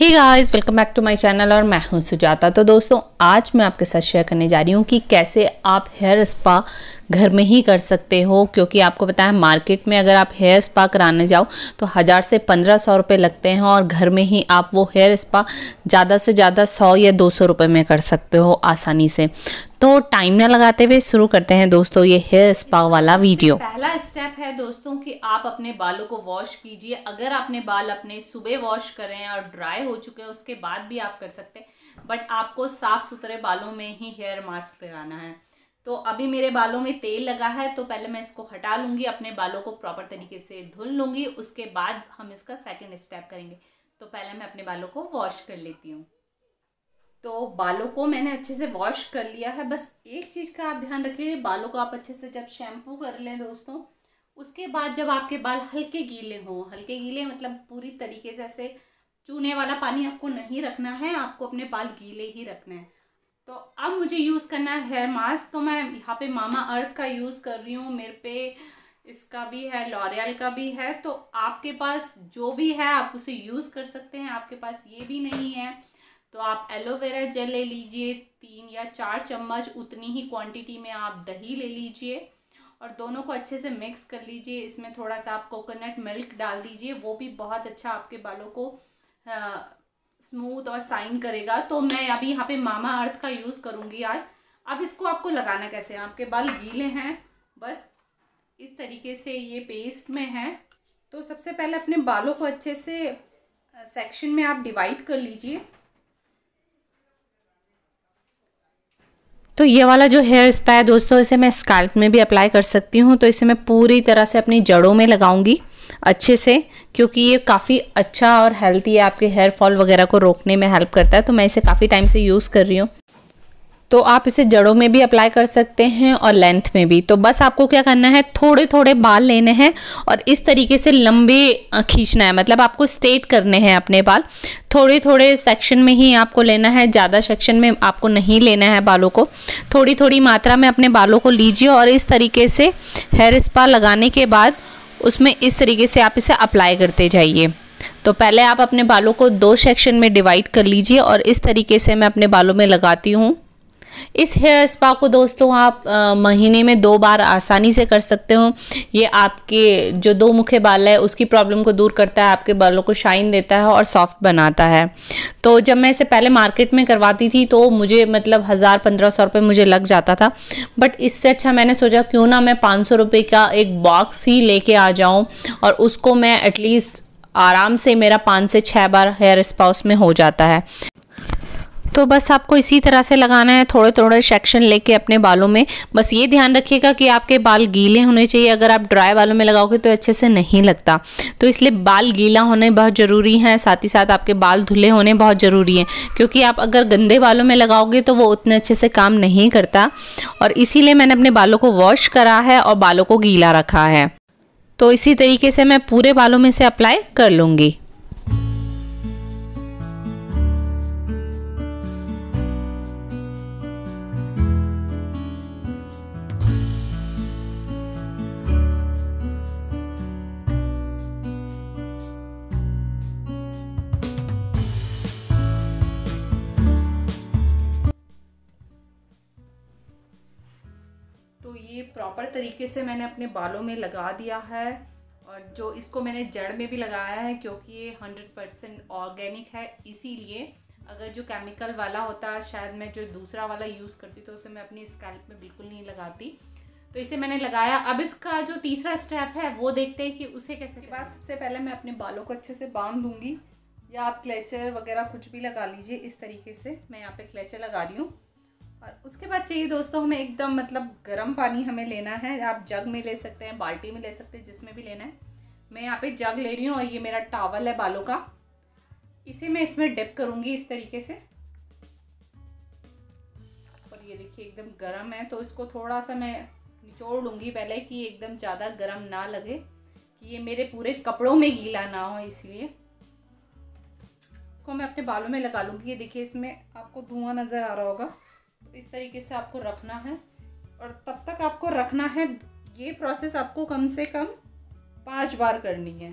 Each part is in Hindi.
Hey guys welcome back to my channel और मैं हूँ सुजाता। तो दोस्तों, आज मैं आपके साथ शेयर करने जा रही हूँ कि कैसे आप हेयर स्पा घर में ही कर सकते हो, क्योंकि आपको पता है मार्केट में अगर आप हेयर स्पा कराने जाओ तो हज़ार से पंद्रह सौ रुपये लगते हैं और घर में ही आप वो हेयर स्पा ज़्यादा से ज़्यादा सौ या दो सौ रुपये में कर सकते हो आसानी से। तो टाइम ना लगाते हुए शुरू करते हैं दोस्तों ये हेयर स्पा वाला वीडियो पहला स्टेप है दोस्तों कि आप अपने बालों को वॉश कीजिए। अगर आपने बाल अपने सुबह वॉश करें और ड्राई हो चुके हैं, उसके बाद भी आप कर सकते हैं। बट आपको साफ़ सुथरे बालों में ही हेयर मास्क लगाना है। तो अभी मेरे बालों में तेल लगा है तो पहले मैं इसको हटा लूँगी, अपने बालों को प्रॉपर तरीके से धुल लूँगी, उसके बाद हम इसका सेकेंड स्टेप करेंगे। तो पहले मैं अपने बालों को वॉश कर लेती हूँ। तो बालों को मैंने अच्छे से वॉश कर लिया है। बस एक चीज़ का आप ध्यान रखिए, बालों को आप अच्छे से जब शैम्पू कर लें दोस्तों, उसके बाद जब आपके बाल हल्के गीले हों, हल्के गीले मतलब पूरी तरीके से ऐसे चूने वाला पानी आपको नहीं रखना है, आपको अपने बाल गीले ही रखना है। तो अब मुझे यूज़ करना है हेयर मास्क तो मैं यहाँ पे मामा अर्थ का यूज़ कर रही हूँ, मेरे पे इसका भी है लॉरियल का भी है। तो आपके पास जो भी है, आप उसे यूज़ कर सकते हैं, आपके पास ये भी नहीं है। तो आप एलोवेरा जेल ले लीजिए, तीन या चार चम्मच उतनी ही क्वांटिटी में आप दही ले लीजिए और दोनों को अच्छे से मिक्स कर लीजिए। इसमें थोड़ा सा आप कोकोनट मिल्क डाल दीजिए, वो भी बहुत अच्छा आपके बालों को स्मूथ और साइन करेगा। तो मैं अभी यहाँ पे मामा अर्थ का यूज़ करूँगी आज। अब इसको आपको लगाना कैसे है? आपके बाल गीले हैं, बस इस तरीके से ये पेस्ट में है। तो सबसे पहले अपने बालों को अच्छे से सेक्शन में आप डिवाइड कर लीजिए। तो ये वाला जो हेयर स्पा है दोस्तों, इसे मैं स्कैल्प में भी अप्लाई कर सकती हूँ तो इसे मैं पूरी तरह से अपनी जड़ों में लगाऊँगी अच्छे से, क्योंकि ये काफ़ी अच्छा और हेल्थी है, आपके हेयर फॉल वगैरह को रोकने में हेल्प करता है तो मैं इसे काफ़ी टाइम से यूज़ कर रही हूँ। तो आप इसे जड़ों में भी अप्लाई कर सकते हैं और लेंथ में भी। तो बस आपको क्या करना है थोड़े थोड़े बाल लेने हैं और इस तरीके से लंबे खींचना है। मतलब आपको स्ट्रेट करने हैं अपने बाल। थोड़े थोड़े सेक्शन में ही आपको लेना है, ज़्यादा सेक्शन में आपको नहीं लेना है बालों को। थोड़ी थोड़ी मात्रा में अपने बालों को लीजिए और इस तरीके से हेयर स्पा लगाने के बाद उसमें इस तरीके से आप इसे अप्लाई करते जाइए। तो पहले आप अपने बालों को दो सेक्शन में डिवाइड कर लीजिए और इस तरीके से मैं अपने बालों में लगाती हूँ। इस हेयर स्पा को दोस्तों आप आ, महीने में दो बार आसानी से कर सकते हो। ये आपके जो दो मुखे बाल है उसकी प्रॉब्लम को दूर करता है आपके बालों को शाइन देता है और सॉफ्ट बनाता है। तो जब मैं इसे पहले मार्केट में करवाती थी तो मुझे मतलब हज़ार पंद्रह सौ रुपये मुझे लग जाता था। बट इससे अच्छा मैंने सोचा क्यों ना मैं पाँच सौ रुपये का एक बॉक्स ही लेके आ जाऊँ और उसको मैं एटलीस्ट आराम से मेरा पाँच से छः बार हेयर स्पा उसमें हो जाता है। तो बस आपको इसी तरह से लगाना है थोड़े थोड़े सेक्शन लेके अपने बालों में। बस ये ध्यान रखिएगा कि आपके बाल गीले होने चाहिए। अगर आप ड्राई बालों में लगाओगे तो अच्छे से नहीं लगता। तो इसलिए बाल गीला होने बहुत ज़रूरी है, साथ ही साथ आपके बाल धुले होने बहुत ज़रूरी है। क्योंकि आप अगर गंदे बालों में लगाओगे तो वो उतने अच्छे से काम नहीं करता। और इसीलिए मैंने अपने बालों को वॉश करा है और बालों को गीला रखा है। तो इसी तरीके से मैं पूरे बालों में से अप्लाई कर लूँगी। ये प्रॉपर तरीके से मैंने अपने बालों में लगा दिया है और जो इसको मैंने जड़ में भी लगाया है क्योंकि ये हंड्रेड परसेंट ऑर्गेनिक है इसीलिए अगर जो केमिकल वाला होता शायद मैं जो दूसरा वाला यूज़ करती तो उसे मैं अपनी स्कैल्प में बिल्कुल नहीं लगाती। तो इसे मैंने लगाया। अब इसका जो तीसरा स्टेप है वो देखते हैं कि उसे कैसे के बाद सबसे पहले मैं अपने बालों को अच्छे से बाँध दूँगी। या आप क्लेचर वगैरह कुछ भी लगा लीजिए इस तरीके से मैं यहाँ पे क्लेचर लगा रही हूँ। और उसके बाद चाहिए दोस्तों, हमें एकदम मतलब गर्म पानी हमें लेना है। आप जग में ले सकते हैं, बाल्टी में ले सकते हैं, जिसमें भी लेना है। मैं यहाँ पे जग ले रही हूँ और ये मेरा टावल है बालों का। इसे मैं इसमें डिप करूँगी इस तरीके से। और ये देखिए, एकदम गर्म है तो इसको थोड़ा सा मैं निचोड़ लूँगी पहले कि एकदम ज़्यादा गर्म ना लगे, कि ये मेरे पूरे कपड़ों में गीला ना हो इसलिए। इसको मैं अपने बालों में लगा लूँगी। ये देखिए, इसमें आपको धुआँ नज़र आ रहा होगा। तो इस तरीके से आपको रखना है। और तब तक आपको रखना है, ये प्रोसेस आपको कम से कम पाँच बार करनी है।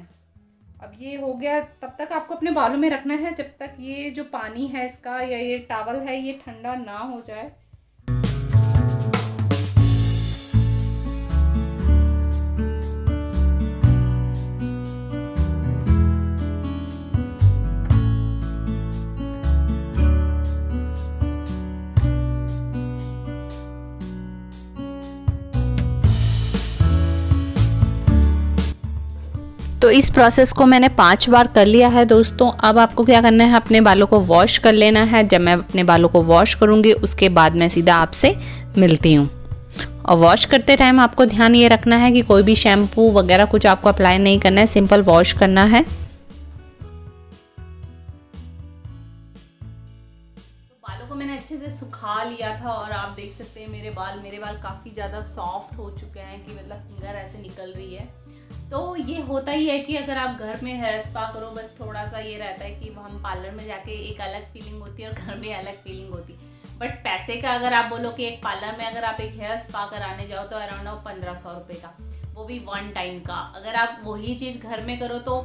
अब ये हो गया, तब तक आपको अपने बालों में रखना है, जब तक ये जो पानी है इसका या ये टावल है, ये ठंडा ना हो जाए। तो इस प्रोसेस को मैंने पाँच बार कर लिया है दोस्तों। अब आपको क्या करना है? अपने बालों को वॉश कर लेना है। जब मैं अपने बालों को वॉश करूँगी, उसके बाद मैं सीधा आपसे मिलती हूँ। और वॉश करते टाइम आपको ध्यान ये रखना है कि कोई भी शैम्पू वगैरह कुछ आपको अप्लाई नहीं करना है सिंपल वॉश करना है। तो मैंने अच्छे से सुखा लिया था और आप देख सकते हैं मेरे बाल मेरे बाल काफ़ी ज़्यादा सॉफ्ट हो चुके हैं कि मतलब फिंगर ऐसे निकल रही है। तो ये होता ही है कि अगर आप घर में हेयर स्पा करो, बस थोड़ा सा ये रहता है कि हम पार्लर में जाके एक अलग फीलिंग होती है और घर में अलग फीलिंग होती है। बट पैसे का अगर आप बोलो कि एक पार्लर में अगर आप एक हेयर स्पा कराने जाओ तो अराउंड पंद्रह सौ रुपये का। वो भी वन टाइम का। अगर आप वही चीज़ घर में करो तो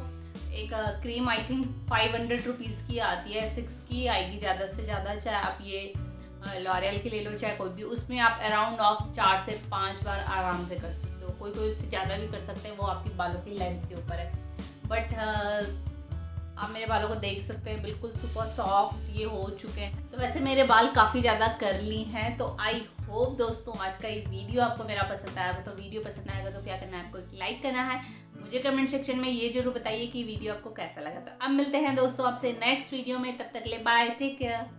एक cream I think five hundred rupees की आती है सिक्स की आएगी ज़्यादा से ज़्यादा, चाहे आप ये लॉरियल की ले लो, चाहे कोई भी, उसमें आप अराउंड ऑफ़ चार से पाँच बार आराम से कर सकते हो। कोई कोई उससे ज़्यादा भी कर सकते हैं, वो आपकी बालों की लेंथ के ऊपर है। बट आप मेरे बालों को देख सकते हैं, बिल्कुल सुपर सॉफ्ट ये हो चुके हैं। तो वैसे मेरे बाल काफ़ी ज़्यादा करली हैं तो आई होप दोस्तों आज का ये वीडियो आपको मेरा पसंद आएगा तो वीडियो पसंद आएगा तो क्या करना है, आपको एक लाइक करना है। मुझे कमेंट सेक्शन में ये ज़रूर बताइए कि वीडियो आपको कैसा लगा। तो अब मिलते हैं दोस्तों आपसे नेक्स्ट वीडियो में, तब तक ले बाय टेक केयर